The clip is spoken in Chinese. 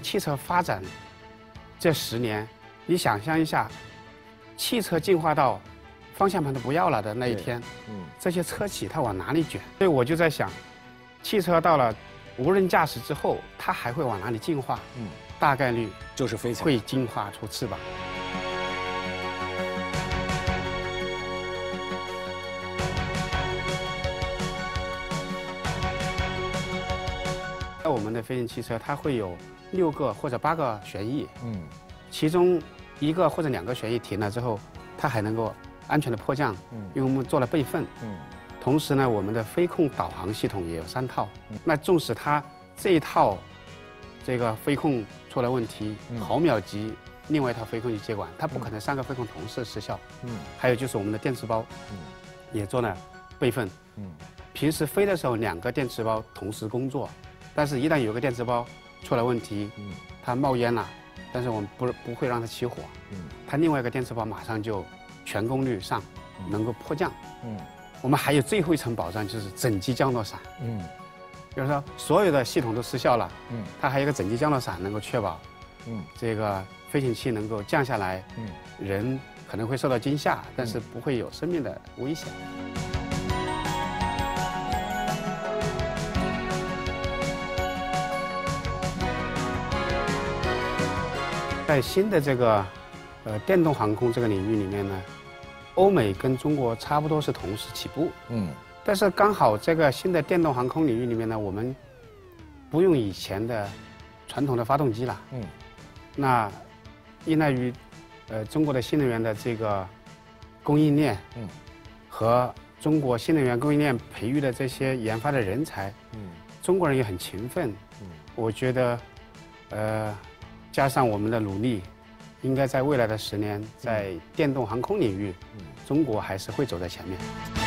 汽车发展这十年，你想象一下，汽车进化到方向盘都不要了的那一天，嗯，这些车企它往哪里卷？所以我就在想，汽车到了无人驾驶之后，它还会往哪里进化？嗯，大概率就是飞会进化出翅膀。我们的飞行汽车，它会有六个或者八个旋翼，嗯，其中一个或者两个旋翼停了之后，它还能够安全的迫降，嗯，因为我们做了备份，嗯，同时呢，我们的飞控导航系统也有三套，那纵使它这一套这个飞控出了问题，毫秒级另外一套飞控去接管，它不可能三个飞控同时失效，嗯，还有就是我们的电池包，嗯，也做了备份，嗯，平时飞的时候两个电池包同时工作。但是，一旦有个电池包出了问题，嗯，它冒烟了，但是我们不不会让它起火，嗯，它另外一个电池包马上就全功率上，能够迫降，嗯，我们还有最后一层保障就是整机降落伞，嗯，比如说所有的系统都失效了，嗯，它还有一个整机降落伞能够确保，嗯，这个飞行器能够降下来，嗯，人可能会受到惊吓，但是不会有生命的危险。在新的这个，呃，电动航空这个领域里面呢，欧美跟中国差不多是同时起步，嗯，但是刚好这个新的电动航空领域里面呢，我们不用以前的传统的发动机了，嗯，那依赖于呃中国的新能源的这个供应链，嗯，和中国新能源供应链培育的这些研发的人才，嗯，中国人也很勤奋，嗯，我觉得，呃。加上我们的努力，应该在未来的十年，在电动航空领域，中国还是会走在前面。